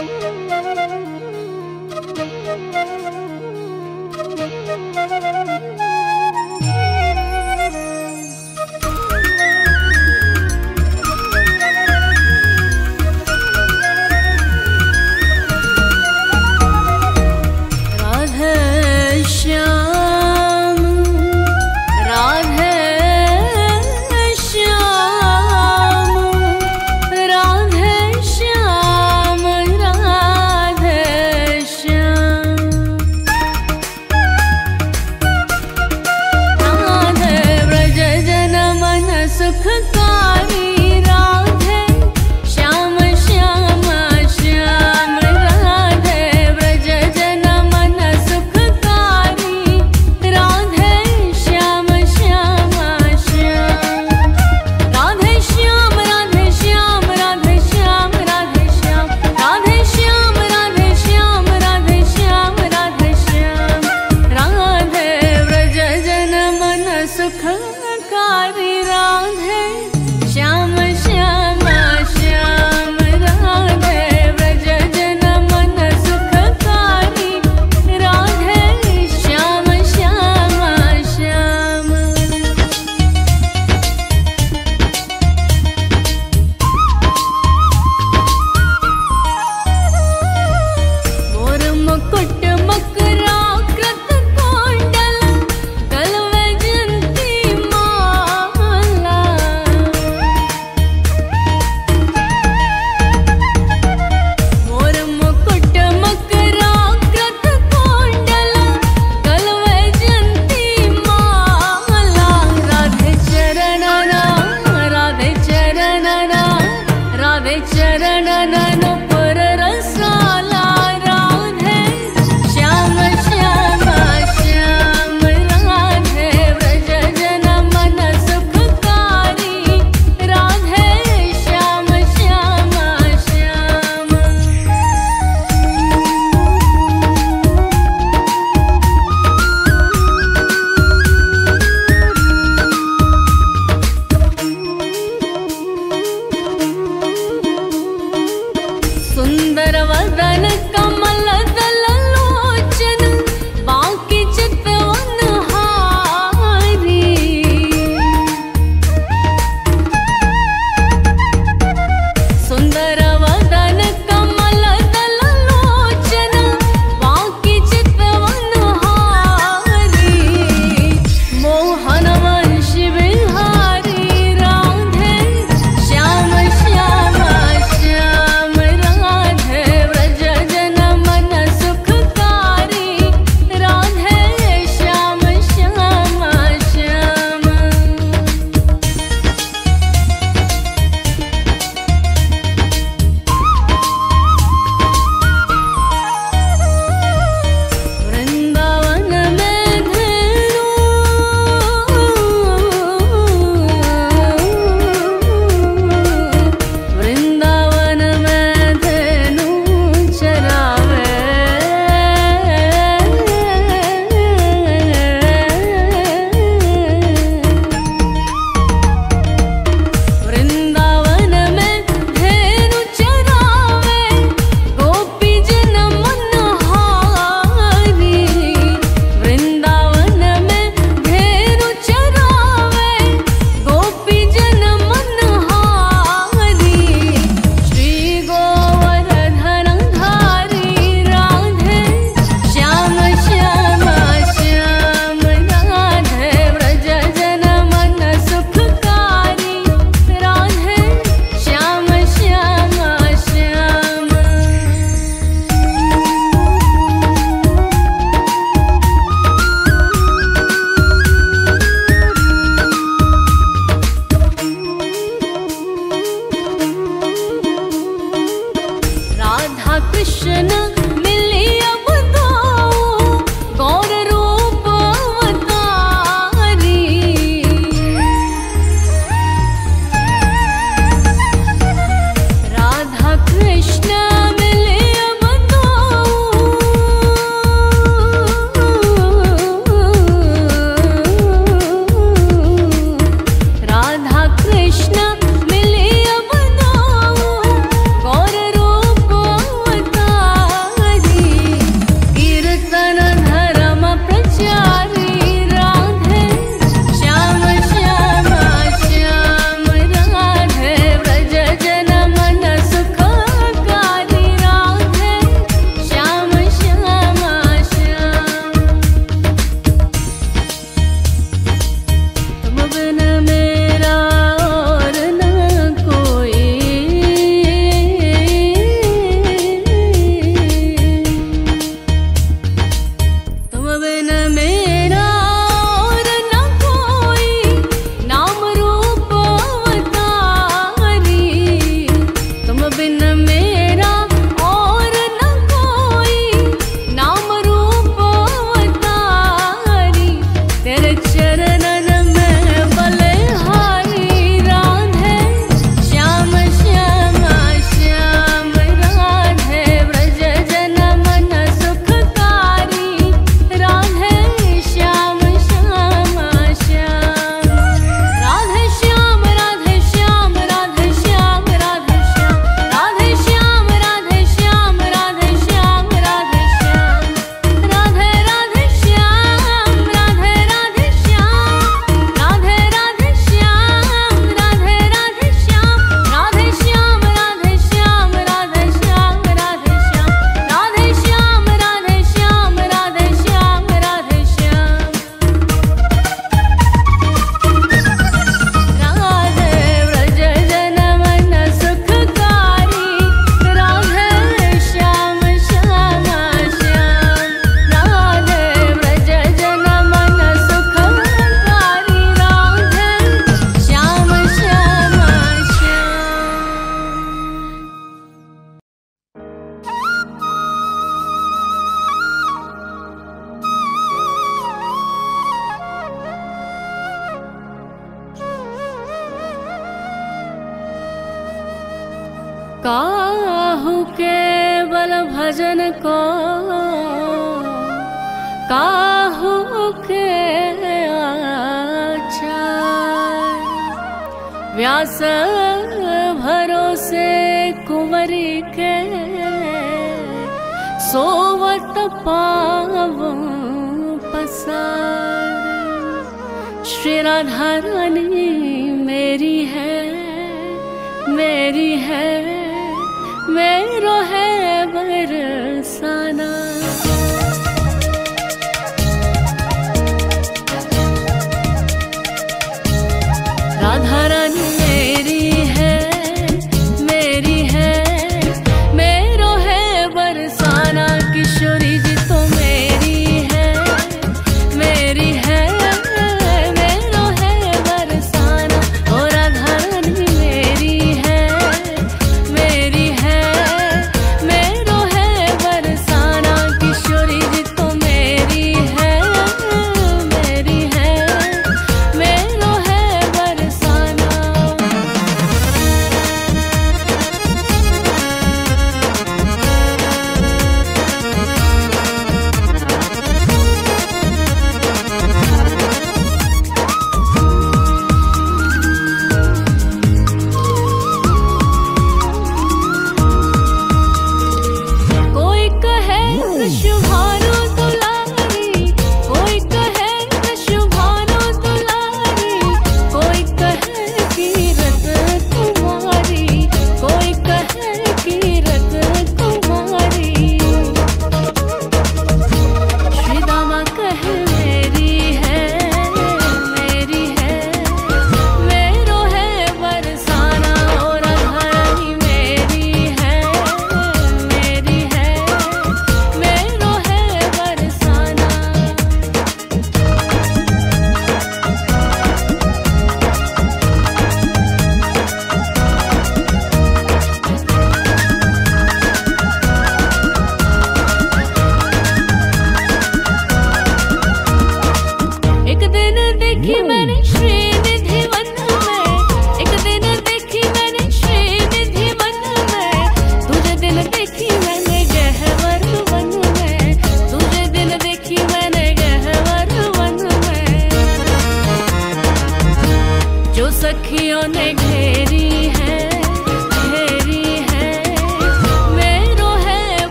Thank you.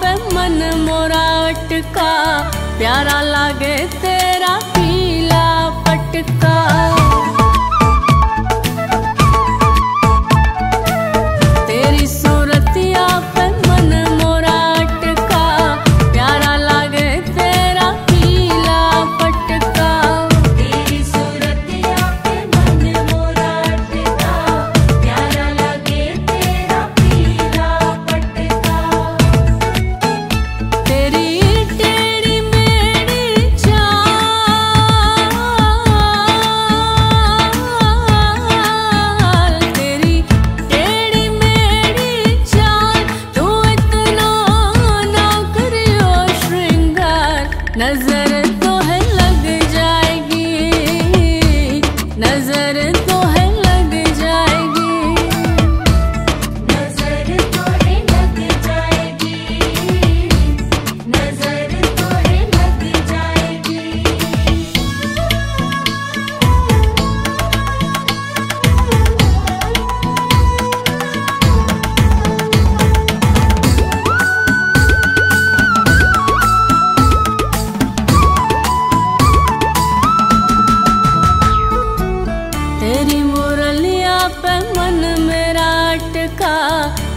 पे मन मोरा अटका प्यारा लागे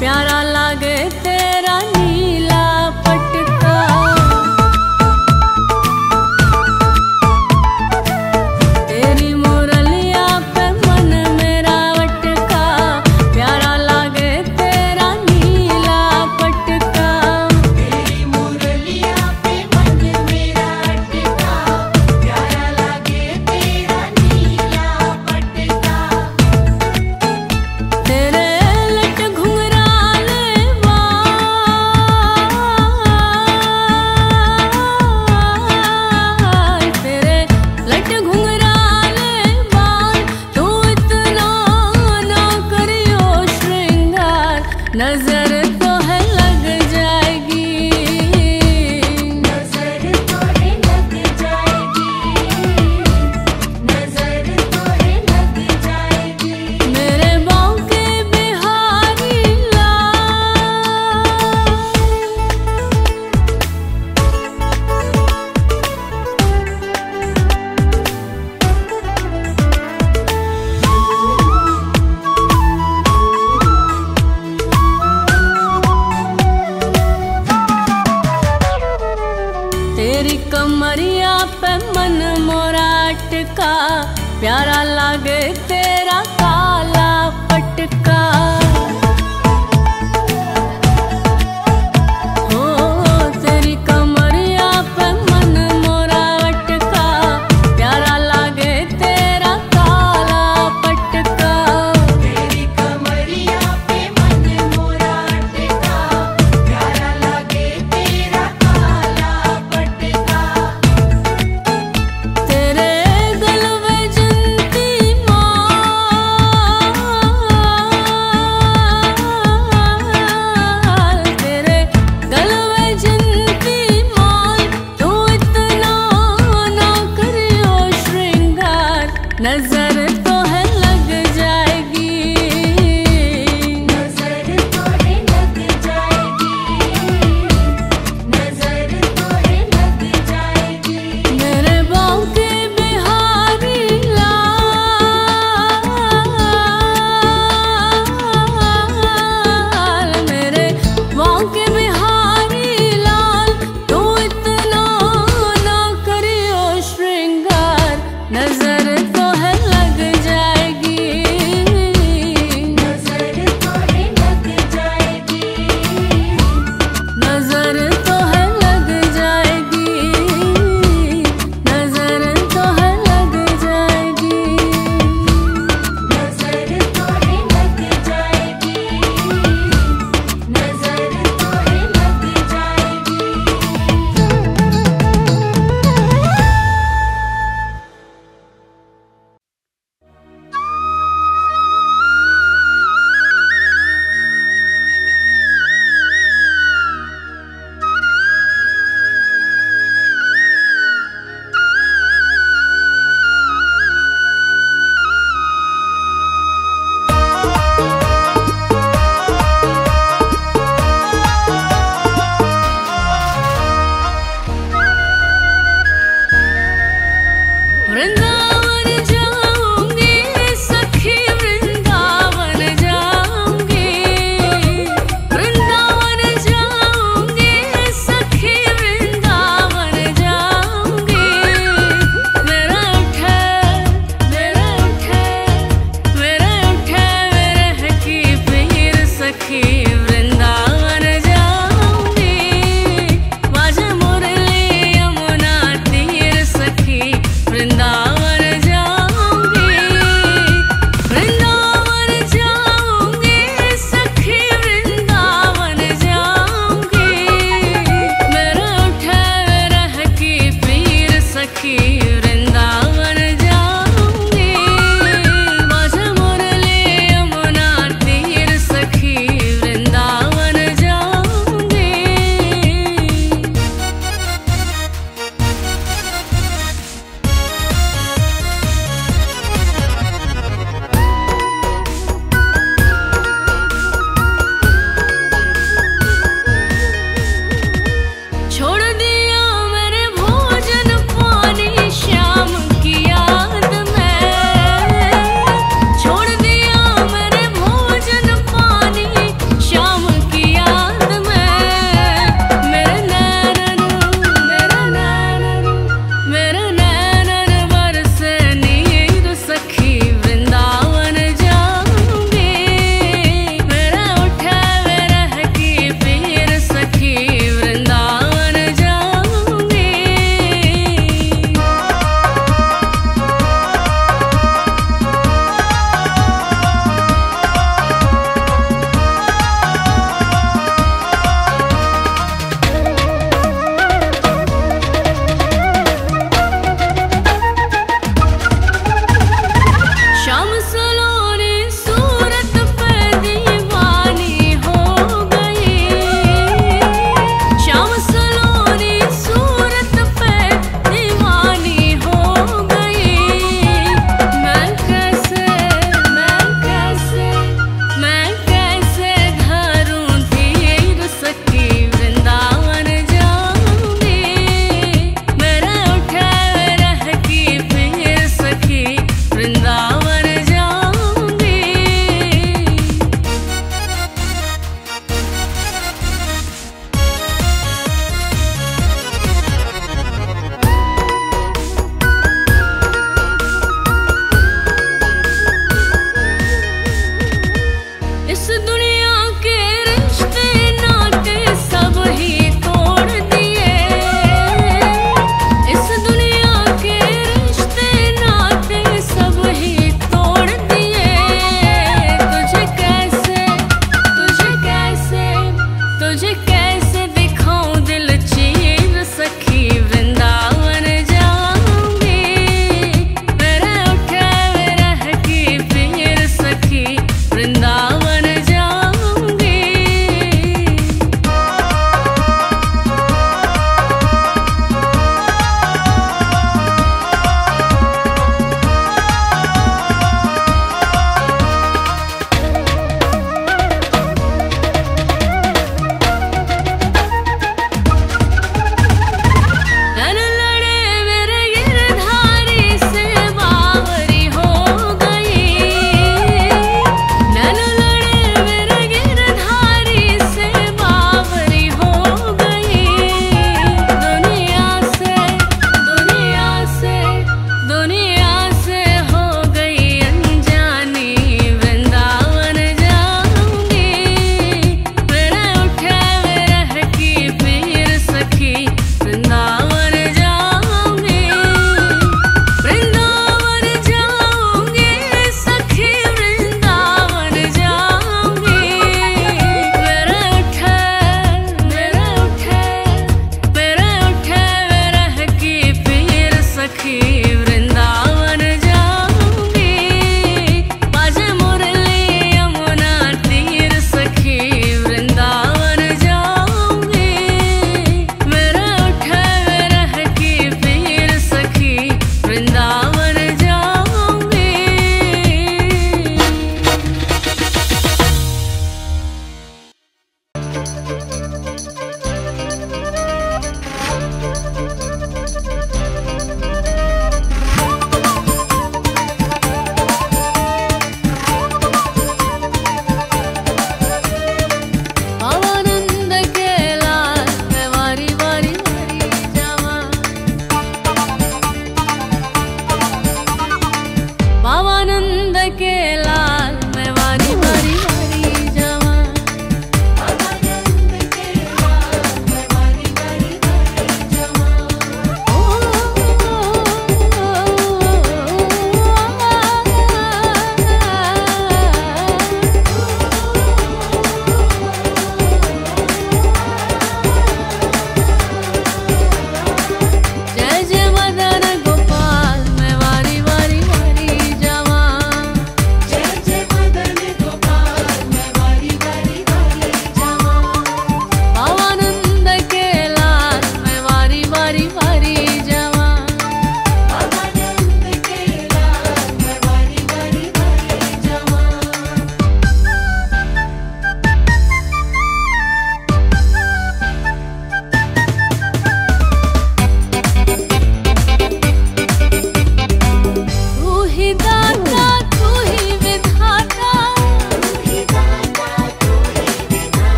प्यारा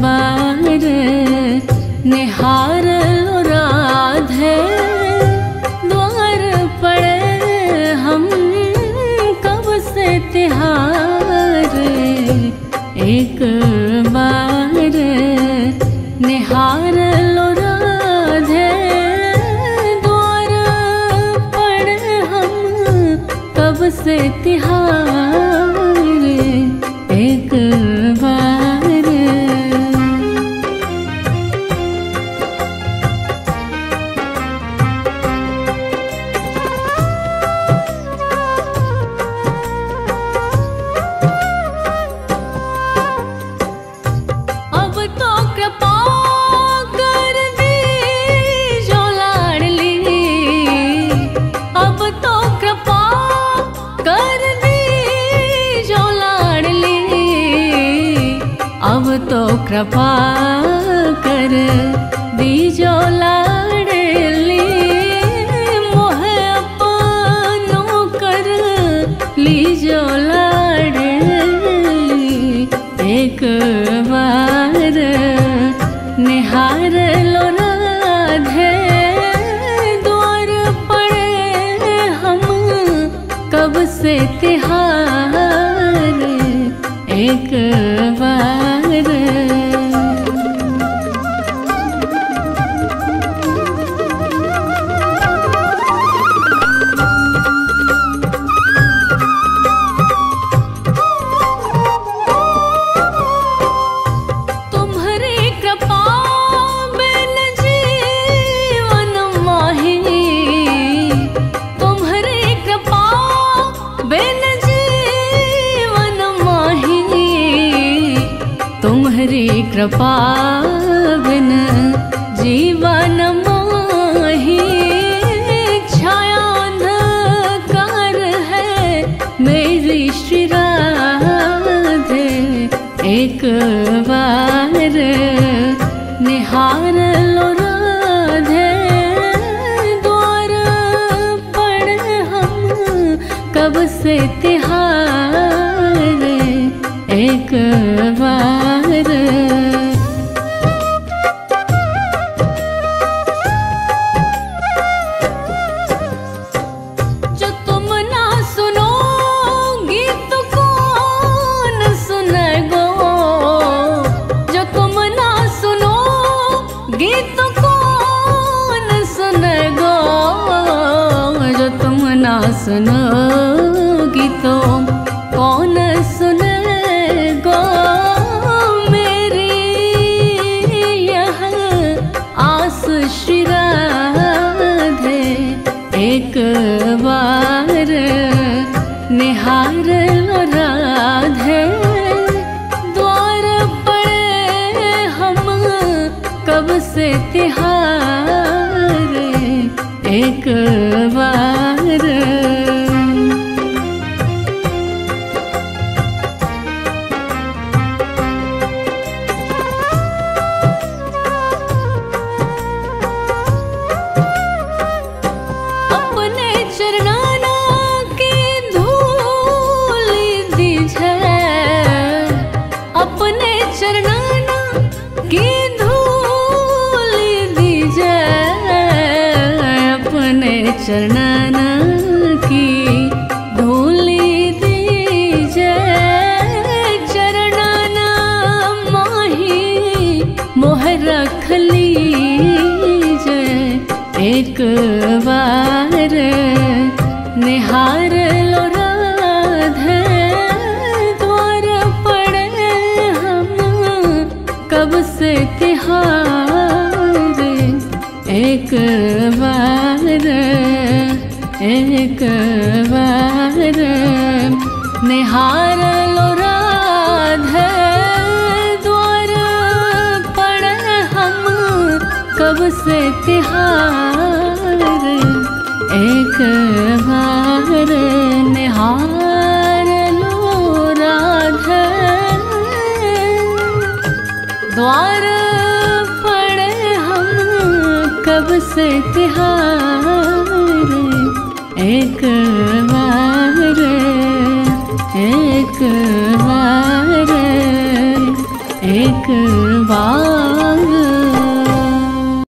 कुर्बान रे निहार